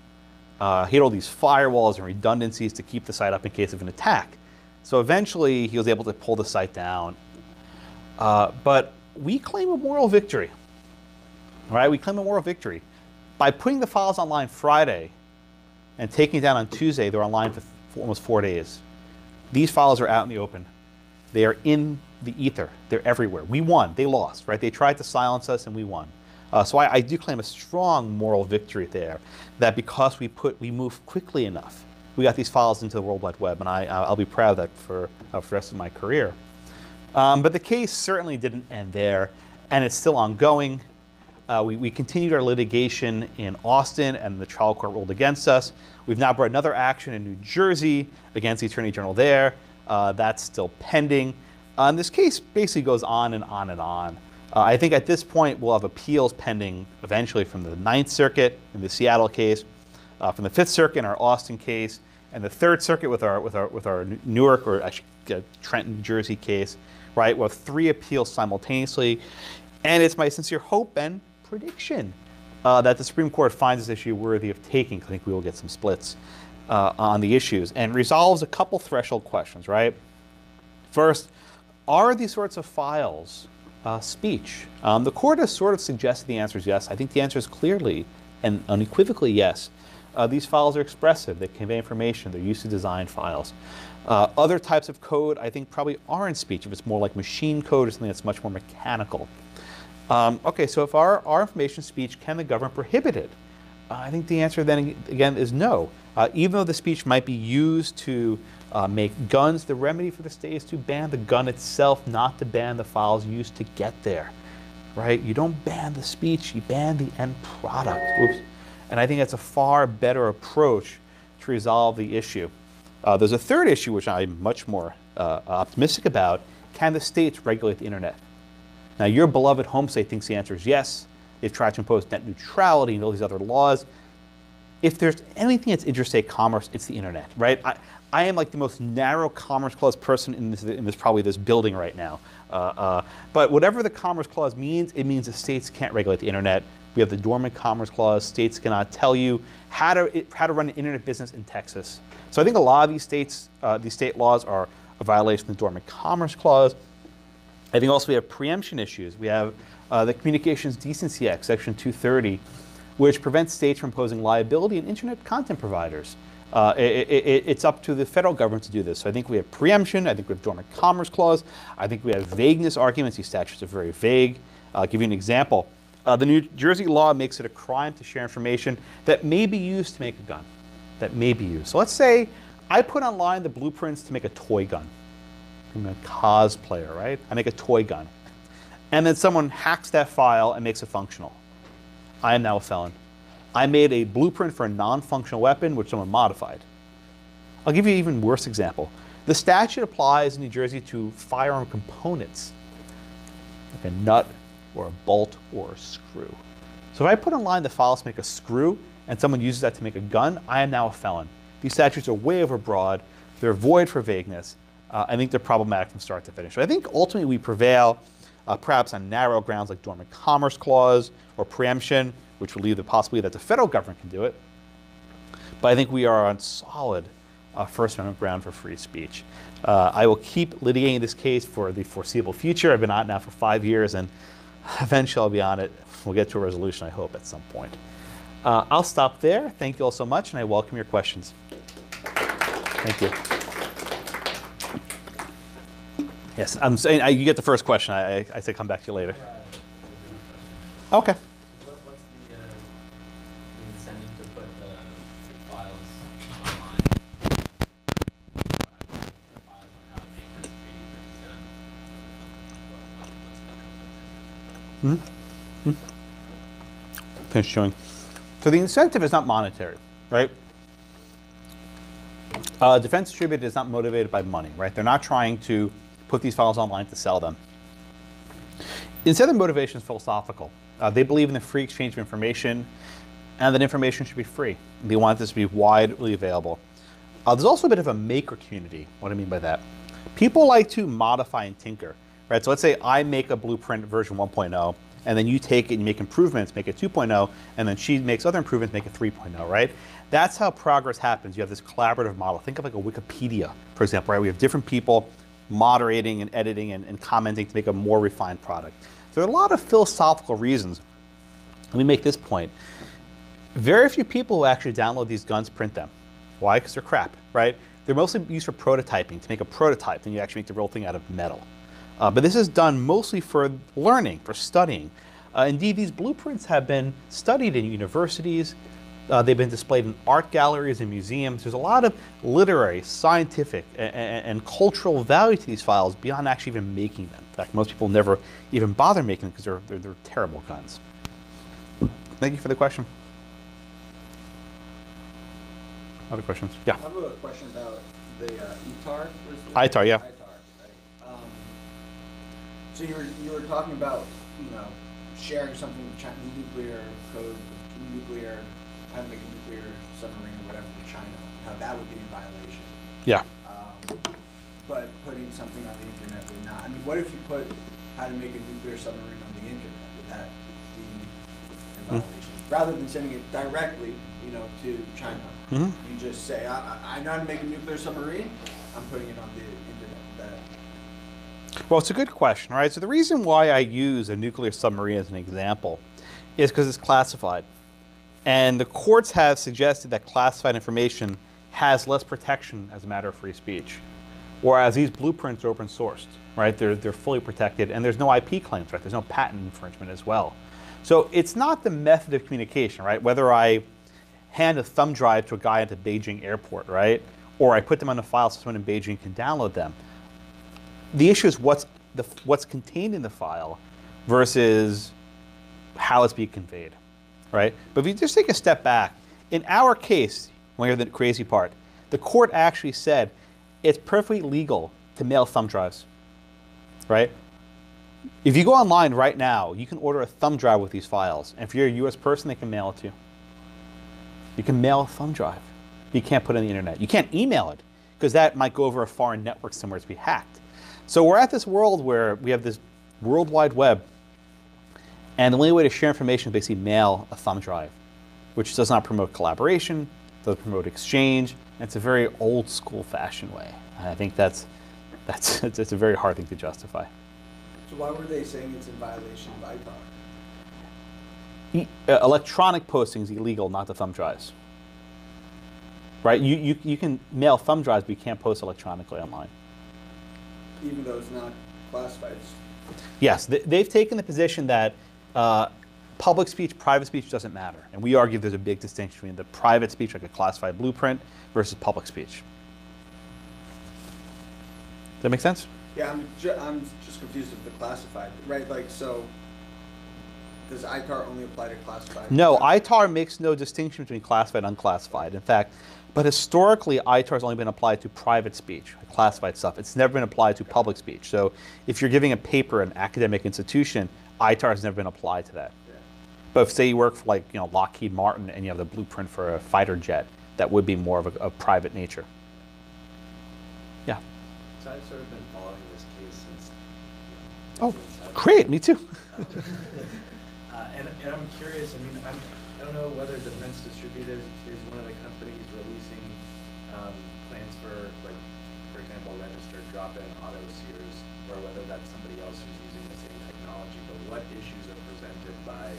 Uh, he had all these firewalls and redundancies to keep the site up in case of an attack. So eventually, he was able to pull the site down uh, but we claim a moral victory. Right? We claim a moral victory. By putting the files online Friday and taking it down on Tuesday, they're online for, for almost four days. These files are out in the open. They are in the ether. They're everywhere. We won. They lost, right? They tried to silence us and we won. Uh, so I, I, do claim a strong moral victory there. That because we put we moved quickly enough, we got these files into the World Wide Web, and I, I'll be proud of that for, uh, for the rest of my career. Um, but the case certainly didn't end there, and it's still ongoing. Uh, we, we, continued our litigation in Austin, and the trial court ruled against us. We've now brought another action in New Jersey against the Attorney General there. Uh, that's still pending. Uh, and this case basically goes on and on and on. Uh, I think at this point we'll have appeals pending eventually from the Ninth Circuit in the Seattle case, uh, from the Fifth Circuit in our Austin case, and the Third Circuit with our with our with our Newark or actually Trenton, New Jersey case right? We'll have three appeals simultaneously. And it's my sincere hope and prediction uh, that the Supreme Court finds this issue worthy of taking. I think we will get some splits uh, on the issues and resolves a couple threshold questions, right? First, are these sorts of files uh, speech? Um, the court has sort of suggested the answer is yes. I think the answer is clearly and unequivocally yes. Uh, these files are expressive, they convey information, they're used to design files. Uh, other types of code, I think, probably aren't speech if it's more like machine code or something that's much more mechanical. Um, okay, so if our, our information speech, can the government prohibit it? Uh, I think the answer then again is no. Uh, even though the speech might be used to uh, make guns, the remedy for the state is to ban the gun itself, not to ban the files used to get there. Right? You don't ban the speech, you ban the end product. Oops. And I think that's a far better approach to resolve the issue. Uh, there's a third issue which I'm much more uh, optimistic about. Can the states regulate the internet? Now, your beloved home state thinks the answer is yes. They've tried to impose net neutrality and all these other laws. If there's anything that's interstate commerce, it's the internet, right? I, I am like the most narrow commerce clause person in this, in this probably this building right now. Uh, uh, but whatever the commerce clause means, it means the states can't regulate the internet. We have the dormant commerce clause. States cannot tell you how to how to run an internet business in Texas. So I think a lot of these states, uh, these state laws are a violation of the Dormant Commerce Clause. I think also we have preemption issues. We have uh, the Communications Decency Act, Section 230, which prevents states from imposing liability on internet content providers. Uh, i- i- i- it's up to the federal government to do this. So I think we have preemption. I think we have dormant commerce clause. I think we have vagueness arguments. These statutes are very vague. I'll give you an example. Uh, the New Jersey law makes it a crime to share information that may be used to make a gun. That may be used. So let's say I put online the blueprints to make a toy gun. I'm a cosplayer, right? I make a toy gun. And then someone hacks that file and makes it functional. I am now a felon. I made a blueprint for a non functional weapon which someone modified. I'll give you an even worse example. The statute applies in New Jersey to firearm components, like a nut or a bolt or a screw. So if I put online the files to make a screw and someone uses that to make a gun, I am now a felon. These statutes are way overbroad. They're void for vagueness. Uh, I think they're problematic from start to finish. I think ultimately we prevail, uh, perhaps on narrow grounds like dormant commerce clause or preemption, which would leave the possibility that the federal government can do it. But I think we are on solid uh, First Amendment ground for free speech. Uh, I will keep litigating this case for the foreseeable future. I've been on it now for five years, and eventually I'll be on it. We'll get to a resolution, I hope, at some point. Uh, I'll stop there. Thank you all so much, and I welcome your questions. Thank you. Yes, I'm saying I, you get the first question. I, I, I say come back to you later. Okay. What, what's the, uh, incentive to put the files online? Files on how to make this 3D printed gun. What- what- what's Finish chewing. So the incentive is not monetary, right? Uh, defense distributed is not motivated by money, right? They're not trying to put these files online to sell them. Instead, their motivation is philosophical. Uh, they believe in the free exchange of information and that information should be free. They want this to be widely available. Uh, there's also a bit of a maker community. What do I mean by that? People like to modify and tinker, right? So let's say I make a blueprint version 1.0, and then you take it and make improvements, make it 2.0, and then she makes other improvements, make it 3.0, right? That's how progress happens. You have this collaborative model. Think of like a Wikipedia, for example, right? We have different people moderating and editing and, and commenting to make a more refined product. There are a lot of philosophical reasons. Let me make this point. Very few people who actually download these guns print them. Why? Because they're crap, right? They're mostly used for prototyping, to make a prototype, then you actually make the real thing out of metal. Uh, but this is done mostly for learning, for studying. Uh, indeed, these blueprints have been studied in universities. Uh, they've been displayed in art galleries and museums. There's a lot of literary, scientific, and, and cultural value to these files beyond actually even making them. In fact, most people never even bother making them because they're, they're, they're terrible guns. Thank you for the question. Other questions? Yeah. I have a question about the uh, ITAR. ITAR, yeah. ITAR, So you were, you were talking about, you know, sharing something, with China, nuclear code, nuclear, how to make a nuclear submarine or whatever with China, how that would be in violation. Yeah. Um, But putting something on the internet would not. I mean, what if you put how to make a nuclear submarine on the internet? Would that be in Hmm. violation? Rather than sending it directly, you know, to China, Mhm. you just say, I, I- I know how to make a nuclear submarine, I'm putting it on the internet. That, Well, it's a good question, right? So the reason why I use a nuclear submarine as an example is because it's classified. And the courts have suggested that classified information has less protection as a matter of free speech. Whereas these blueprints are open sourced, right? They're, they're fully protected and there's no IP claims, right? There's no patent infringement as well. So it's not the method of communication, right? Whether I hand a thumb drive to a guy at the Beijing airport, right? Or I put them on a file so someone in Beijing can download them the issue is what's the what's contained in the file versus how it's being conveyed, right? But if you just take a step back, in our case, when you're the crazy part, the court actually said it's perfectly legal to mail thumb drives, right? If you go online right now, you can order a thumb drive with these files, and if you're a U.S. person, they can mail it to you. You can mail a thumb drive. You can't put it on the internet. You can't email it because that might go over a foreign network somewhere to be hacked. So we're at this world where we have this world wide web, and the only way to share information is basically mail a thumb drive, which does not promote collaboration, doesn't promote exchange, and it's a very old school fashioned way. And I think that's that's it's, it's a very hard thing to justify. so why were they saying it's in violation of ITAR? e- uh, electronic posting is illegal, not the thumb drives. Right? You, you, you can mail thumb drives, but you can't post electronically online. Even though it's not classified. Yes, th- they've taken the position that uh, public speech, private speech doesn't matter. And we argue there's a big distinction between the private speech, like a classified blueprint, versus public speech. Does that make sense? Yeah, I'm, ju- I'm just confused with the classified, right? Like, so does ITAR only apply to classified? No, ITAR makes no distinction between classified and unclassified. In fact, but historically, ITAR has only been applied to private speech, classified stuff. It's never been applied to public speech. So if you're giving a paper in an academic institution, ITAR has never been applied to that. Yeah. But if say you work for like you know Lockheed Martin and you have the blueprint for a fighter jet, that would be more of a, a private nature. Yeah. So I've sort of been following this case since. Oh, since I've- great. Me too. Uh, and, and I'm curious, I mean, I'm, I don't know whether Defense Distributors is one of the companies releasing, um, plans for, like, for example, registered drop-in auto sears, or whether that's somebody else who's using the same technology, but what issues are presented by,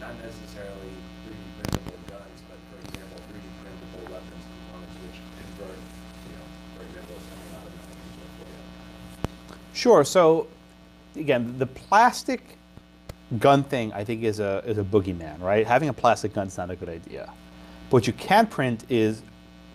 not necessarily three D printable guns, but for example, three D printable weapons components which convert, you know, for example, semi-automatic. Sure. So, again, the plastic gun thing, I think, is a is a boogeyman, right? Having a plastic gun is not a good idea. But What you can print is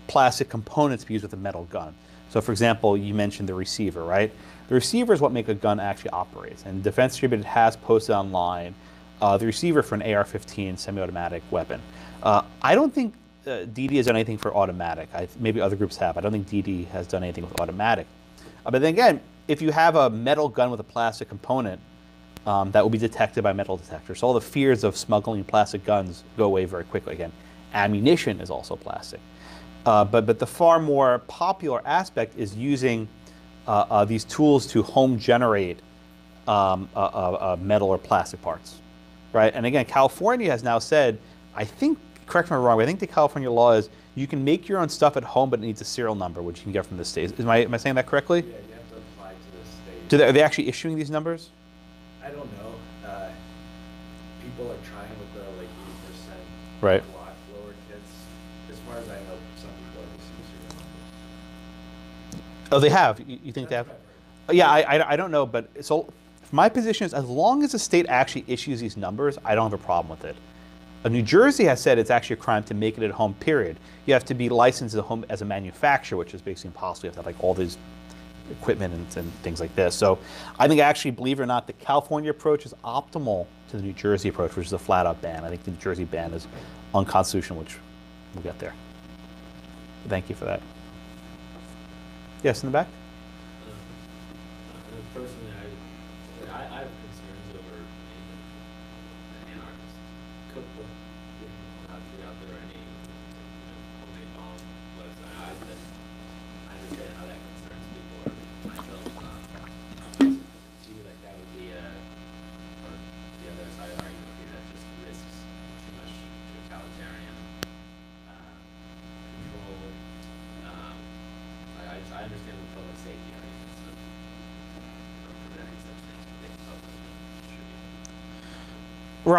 plastic components used with a metal gun. So, for example, you mentioned the receiver, right? The receiver is what make a gun actually operates, and Defense Distributed has posted online uh, the receiver for an AR-15 semi-automatic weapon. Uh, I don't think uh, DD has done anything for automatic. I, maybe other groups have. I don't think DD has done anything with automatic. Uh, but then again, if you have a metal gun with a plastic component, um, that will be detected by metal detectors. So all the fears of smuggling plastic guns go away very quickly. Again, ammunition is also plastic. Uh, but, but the far more popular aspect is using uh, uh, these tools to home generate um, uh, uh, uh, metal or plastic parts, right? And again, California has now said, I think, correct me if I'm wrong, but I think the California law is you can make your own stuff at home, but it needs a serial number, which you can get from the state. Am I, am I saying that correctly? Yeah, you have to apply to the state. Do they, are they actually issuing these numbers? I don't know. Uh, people are trying with the like eighty percent Right. watt lower kits. As far as I know, some people are it. Oh, they have. You, you think they have? Yeah, I, I, I don't know, but so my position is as long as the state actually issues these numbers, I don't have a problem with it. Uh, New Jersey has said it's actually a crime to make it at home. Period. You have to be licensed as a home as a manufacturer, which is basically impossible. You have to have like all these equipment and, and things like this. So I think actually, believe it or not, the California approach is optimal to the New Jersey approach, which is a flat-out ban. I think the New Jersey ban is unconstitutional, which we'll get there. Thank you for that. Yes, in the back. Uh, personally, I, I, I have concerns over maybe an anarchist cookbook being out there, out there, any, you know, homemade bomb website. I, that, I understand how that concerns people or myself. Um, see like that would be a, or the other side of the argument would be that just risks too much totalitarian, uh, control. Um, I, I, I understand the public safety arguments of, of preventing such things, but they public should be.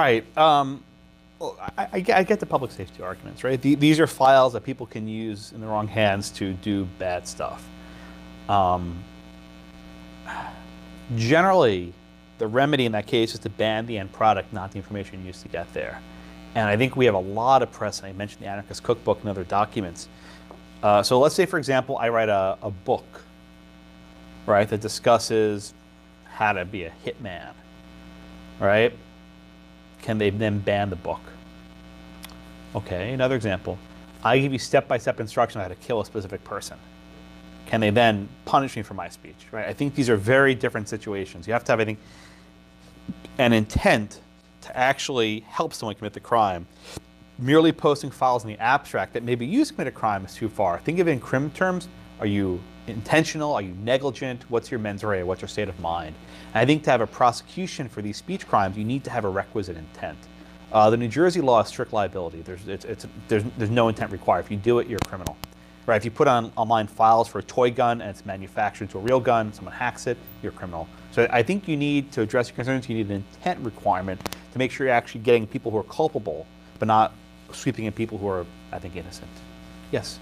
Right. Um, I, I get- the public safety arguments, right? The- These are files that people can use in the wrong hands to do bad stuff. Um, generally, the remedy in that case is to ban the end product, not the information used to get there. And I think we have a lot of precedent. I mentioned the Anarchist Cookbook and other documents. Uh, so let's say, for example, I write a, a book, right, that discusses how to be a hitman, right? Can they then ban the book? Okay, another example. I give you step by step instruction on how to kill a specific person. Can they then punish me for my speech? Right? I think these are very different situations. You have to have, I think, an intent to actually help someone commit the crime. Merely posting files in the abstract that may be used to commit a crime is too far. Think of it in crim terms. Are you intentional? Are you negligent? What's your mens rea? What's your state of mind? I think to have a prosecution for these speech crimes, you need to have a requisite intent. Uh, the New Jersey law is strict liability. There's, it's, it's, there's, there's no intent required. If you do it, you're a criminal. Right? If you put on online files for a toy gun and it's manufactured into a real gun, someone hacks it, you're a criminal. So I think you need to address your concerns. You need an intent requirement to make sure you're actually getting people who are culpable, but not sweeping in people who are, I think, innocent. Yes.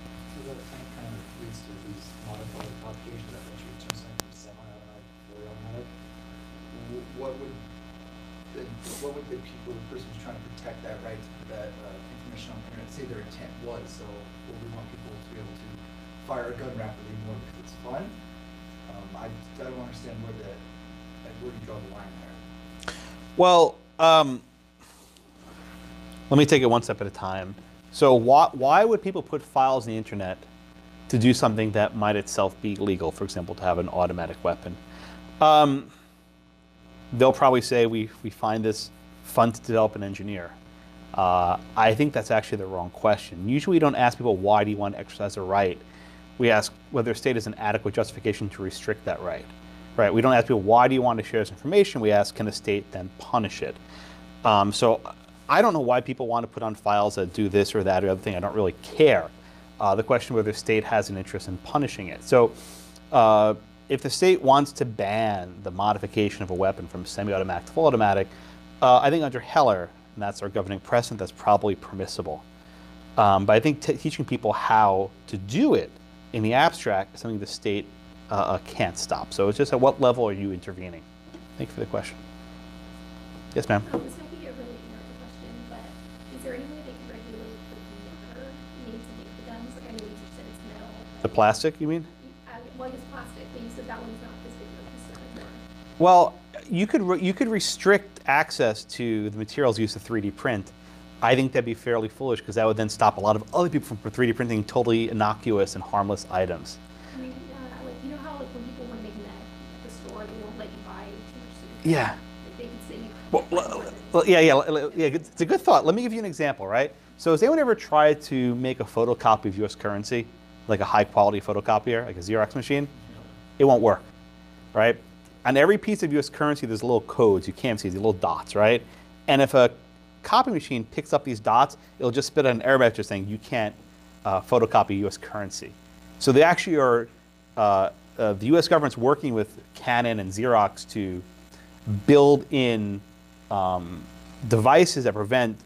What would the people, the person who's trying to protect that right that uh, information on the internet, say their intent was, so well, we want people to be able to fire a gun rapidly more because it's fun. Um, I, I don't understand where the, where do you draw the line there? Well, um, let me take it one step at a time. So, why, why would people put files on the internet to do something that might itself be legal? For example, to have an automatic weapon. Um, they'll probably say we, we find this fun to develop and engineer. Uh, I think that's actually the wrong question. Usually, we don't ask people why do you want to exercise a right. We ask whether a state is an adequate justification to restrict that right. Right? We don't ask people why do you want to share this information. We ask can the state then punish it. Um, so I don't know why people want to put on files that do this or that or other thing. I don't really care. Uh, the question whether the state has an interest in punishing it. So uh, if the state wants to ban the modification of a weapon from semi-automatic to full automatic, uh, I think under Heller, and that's our governing precedent, that's probably permissible. Um, but I think t- teaching people how to do it in the abstract is something the state uh, uh, can't stop. So it's just at what level are you intervening? Thank you for the question. Yes, ma'am. Um, this might be a really ignorant question, but is there any way they can regulate the made to make the guns? Like I know you just said it's metal. The plastic, you mean? uh, One that one's not this big of a piece anymore. Well, you could you could restrict access to the materials used to 3D print. I think that'd be fairly foolish because that would then stop a lot of other people from 3D printing totally innocuous and harmless items. I mean, uh, like, you know how like when people want to make meth at the store, they won't let you buy too much? Yeah. They could say you Well, can't buy l- more than- well, yeah, yeah, yeah. It's a good thought. Let me give you an example, right? So, has anyone ever tried to make a photocopy of U.S. currency, like a high-quality photocopier, like a Xerox machine? It won't work, right? On every piece of U.S. currency, there's little codes you can't see, these little dots, right? And if a copy machine picks up these dots, it'll just spit out an error message saying you can't uh, photocopy U.S. currency. So they actually are, uh, uh, the U.S. government's working with Canon and Xerox to build in um, devices that prevent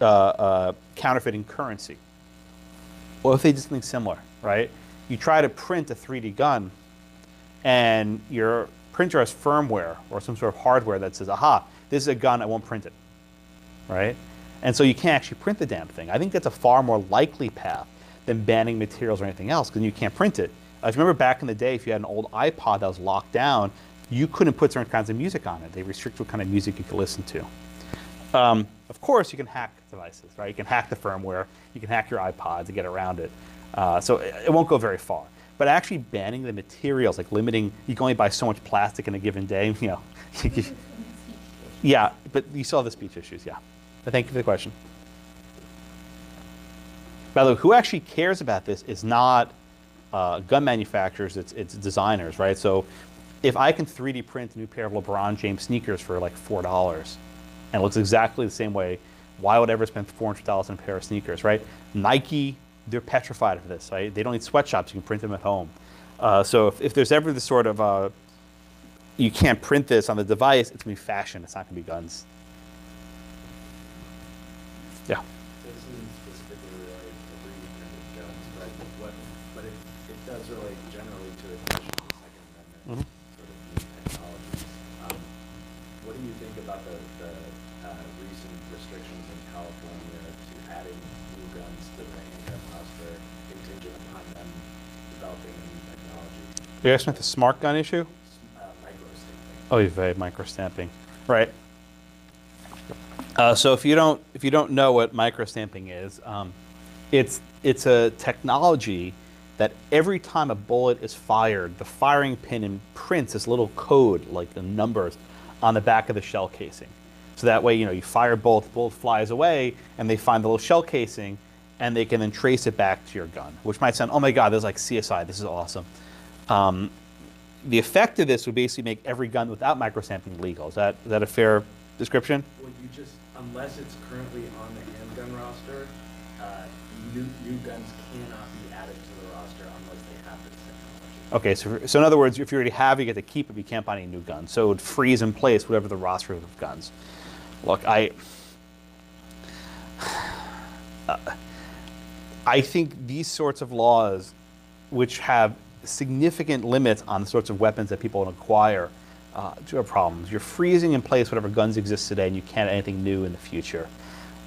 uh, uh, counterfeiting currency. What if they did something similar, right? You try to print a 3D gun, and your printer has firmware or some sort of hardware that says, aha, this is a gun, I won't print it, right? And so you can't actually print the damn thing. I think that's a far more likely path than banning materials or anything else because you can't print it. If you remember back in the day, if you had an old iPod that was locked down, you couldn't put certain kinds of music on it. They restrict what kind of music you could listen to. Um, of course, you can hack devices, right? You can hack the firmware, you can hack your iPod to get around it. Uh, so it, it won't go very far. But actually banning the materials, like limiting, you can only buy so much plastic in a given day, you know. yeah, but you saw the speech issues, yeah. But thank you for the question. By the way, who actually cares about this is not uh, gun manufacturers, it's, it's designers, right? So if I can 3D print a new pair of LeBron James sneakers for like $4 and it looks exactly the same way, why would I ever spend $400 on a pair of sneakers, right? Nike, they're petrified of this, right? They don't need sweatshops, you can print them at home. Uh, so if, if there's ever this sort of, uh, you can't print this on the device, it's gonna be fashion, it's not gonna be guns. Yeah. This isn't specifically related to 3D printed guns, but what, but it, it does relate generally to admission to the Second Amendment, sort of new technologies. Um, What do you think about the, the, uh, recent restrictions in California to adding new guns to the handgun roster contingent upon them developing a new technology, You're asking about the smart gun issue? uh, micro stamping? Oh, you've had micro stamping, right? Uh, so if you don't if you don't know what micro stamping is, um, it's it's a technology that every time a bullet is fired, the firing pin imprints this little code, like the numbers, on the back of the shell casing. So that way, you know, you fire a bullet, the bullet flies away, and they find the little shell casing, and they can then trace it back to your gun. Which might sound, oh my God, this is like CSI. This is awesome. Um, the effect of this would basically make every gun without microstamping legal. Is that is that a fair description? Well, you just, unless it's currently on the handgun roster, uh, new, new guns cannot be added to the roster unless they have this technology. Okay, so, so in other words, if you already have, it, you get to keep it. but You can't buy any new guns, so it would freeze in place whatever the roster of guns. Look, I. uh, I think these sorts of laws, which have significant limits on the sorts of weapons that people acquire, uh, do have problems. You're freezing in place whatever guns exist today, and you can't anything new in the future.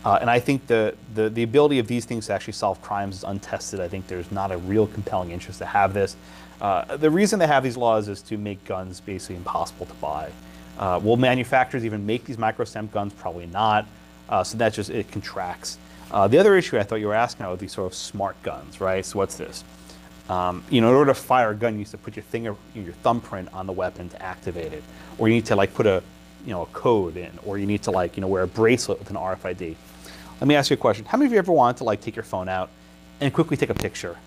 Uh, and I think the, the, the ability of these things to actually solve crimes is untested. I think there's not a real compelling interest to have this. Uh, the reason they have these laws is to make guns basically impossible to buy. Uh, will manufacturers even make these micro-stamped guns? Probably not. Uh, so that just it contracts. Uh, the other issue I thought you were asking about were these sort of smart guns, right? So what's this? Um, you know, in order to fire a gun, you used to put your finger, your thumbprint on the weapon to activate it, or you need to like put a, you know, a code in, or you need to like, you know, wear a bracelet with an RFID. Let me ask you a question. How many of you ever wanted to like take your phone out and quickly take a picture,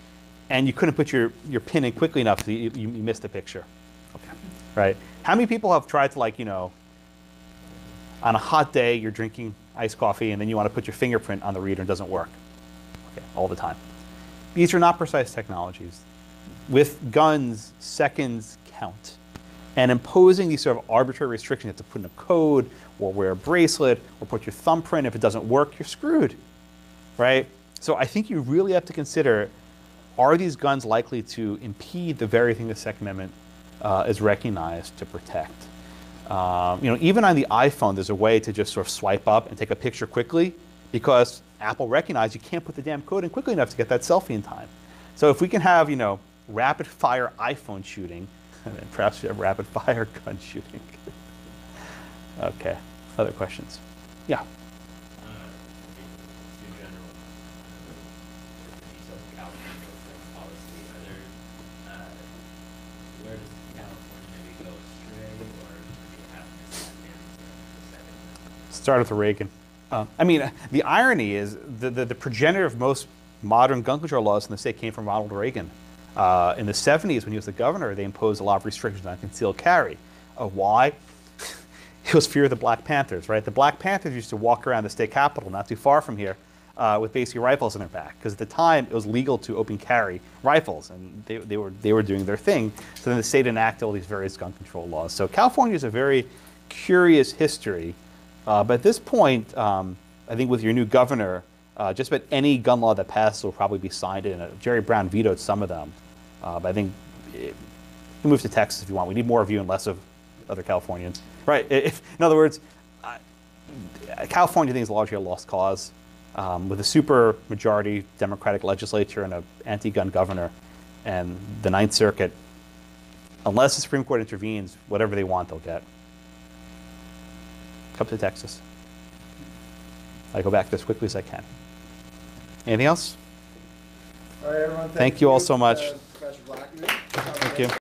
and you couldn't put your, your pin in quickly enough, so you, you, you missed the picture? Okay, right? How many people have tried to like, you know, on a hot day, you're drinking iced coffee, and then you want to put your fingerprint on the reader and it doesn't work? Okay, all the time. These are not precise technologies. With guns, seconds count. And imposing these sort of arbitrary restrictions, you have to put in a code, or wear a bracelet, or put your thumbprint. If it doesn't work, you're screwed, right? So I think you really have to consider, are these guns likely to impede the very thing the Second Amendment uh, is recognized to protect? Um, you know, even on the iPhone, there's a way to just sort of swipe up and take a picture quickly because Apple recognized you can't put the damn code in quickly enough to get that selfie in time. So if we can have, you know, rapid fire iPhone shooting, and perhaps we have rapid fire gun shooting. okay, other questions? Yeah. Start with Reagan. Uh, I mean, the irony is the, the, the progenitor of most modern gun control laws in the state came from Ronald Reagan. Uh, in the 70s, when he was the governor, they imposed a lot of restrictions on concealed carry. Uh, why? it was fear of the Black Panthers, right? The Black Panthers used to walk around the state capitol, not too far from here, uh, with basically rifles in their back. Because at the time, it was legal to open carry rifles, and they, they, were, they were doing their thing. So then the state enacted all these various gun control laws. So California is a very curious history. Uh, but at this point, um, I think with your new governor, uh, just about any gun law that passes will probably be signed in. Uh, Jerry Brown vetoed some of them. Uh, but I think it, you can move to Texas if you want. We need more of you and less of other Californians. Right. If, in other words, uh, California, I think, is largely a lost cause. Um, with a super majority Democratic legislature and an anti gun governor and the Ninth Circuit, unless the Supreme Court intervenes, whatever they want, they'll get come to Texas. I go back as quickly as I can. Anything else? All right, everyone. Thank, thank you all so much. Uh,